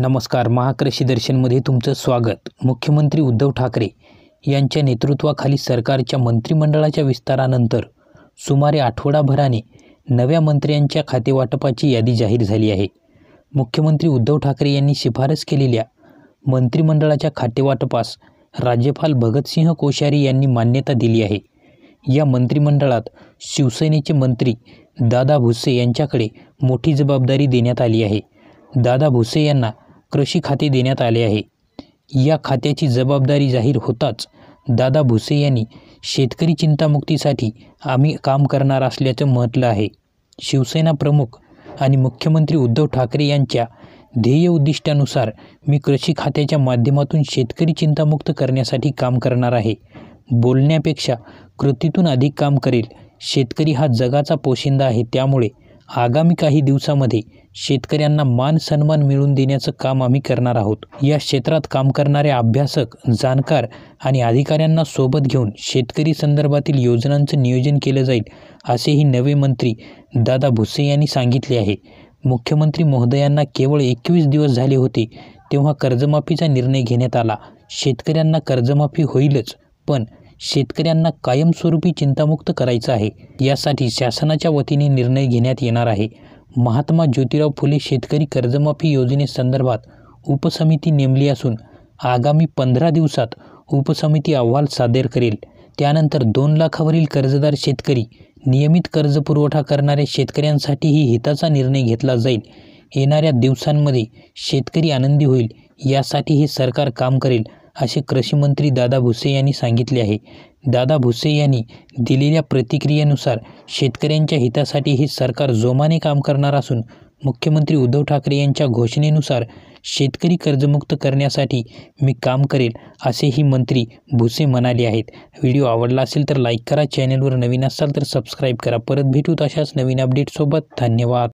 नमस्कार महाकृषी दर्शनमध्ये तुमचं स्वागत. मुख्यमंत्री उद्धव ठाकरे यांच्या नेतृत्वाखाली सरकारच्या मंत्रिमंडळाच्या विस्तारानंतर सुमारे आठवडाभराने नव्या मंत्र्यांच्या खातेवाटपाची यादी जाहीर झाली आहे. मुख्यमंत्री उद्धव ठाकरे यांनी शिफारस केलेल्या मंत्रिमंडळाच्या खातेवाटपास राज्यपाल भगतसिंह कोश्यारी यांनी मान्यता दिली आहे. या मंत्रिमंडळात शिवसेनेचे मंत्री दादा भुसे यांच्याकडे मोठी जबाबदारी देण्यात आली आहे. दादा भुसे यांना कृषी खाते देण्यात आले आहे. या खात्याची जबाबदारी जाहीर होताच दादा भुसे यांनी शेतकरी चिंतामुक्तीसाठी आम्ही काम करणार असल्याचं म्हटलं आहे. शिवसेना प्रमुख आणि मुख्यमंत्री उद्धव ठाकरे यांच्या ध्येय उद्दिष्टानुसार मी कृषी खात्याच्या माध्यमातून शेतकरी चिंतामुक्त करण्यासाठी काम करणार आहे. बोलण्यापेक्षा कृतीतून अधिक काम करेल. शेतकरी हा जगाचा पोशिंदा आहे. त्यामुळे आगामी काही दिवसामध्ये शेतकऱ्यांना मान सन्मान मिळवून देण्याचं काम आम्ही करणार आहोत. या क्षेत्रात काम करणारे अभ्यासक जाणकार आणि अधिकाऱ्यांना सोबत घेऊन शेतकरी संदर्भातील योजनांचं नियोजन केलं जाईल असेही नवे मंत्री दादा भुसे यांनी सांगितले आहे. मुख्यमंत्री महोदयांना केवळ एकवीस दिवस झाले होते तेव्हा कर्जमाफीचा निर्णय घेण्यात आला. शेतकऱ्यांना कर्जमाफी होईलच पण शेतकऱ्यांना कायमस्वरूपी चिंतामुक्त करायचं आहे. यासाठी शासनाच्या वतीने निर्णय घेण्यात येणार आहे. महात्मा ज्योतिराव फुले शेतकरी कर्जमाफी योजनेसंदर्भात उपसमिती नेमली असून आगामी पंधरा दिवसात उपसमिती अहवाल सादर करेल. त्यानंतर दोन लाखावरील कर्जदार शेतकरी नियमित कर्ज पुरवठा करणाऱ्या शेतकऱ्यांसाठीही हिताचा निर्णय घेतला जाईल. येणाऱ्या दिवसांमध्ये शेतकरी आनंदी होईल. यासाठी हे सरकार काम करेल. असे कृषीमंत्री दादा भुसे यांनी सांगितले आहे. दादा भुसे यांनी दिलेल्या प्रतिक्रियेनुसार शेतकऱ्यांच्या हितासाठी हे सरकार जोमाने काम करणार असून मुख्यमंत्री उद्धव ठाकरे यांच्या घोषणेनुसार शेतकरी कर्जमुक्त करण्यासाठी मी काम करेल असेही मंत्री भुसे म्हणाले आहेत. व्हिडिओ आवडला असेल तर लाईक करा चॅनलवर नवीन असाल तर सबस्क्राईब करा. परत भेटूत अशाच नवीन अपडेटसोबत धन्यवाद.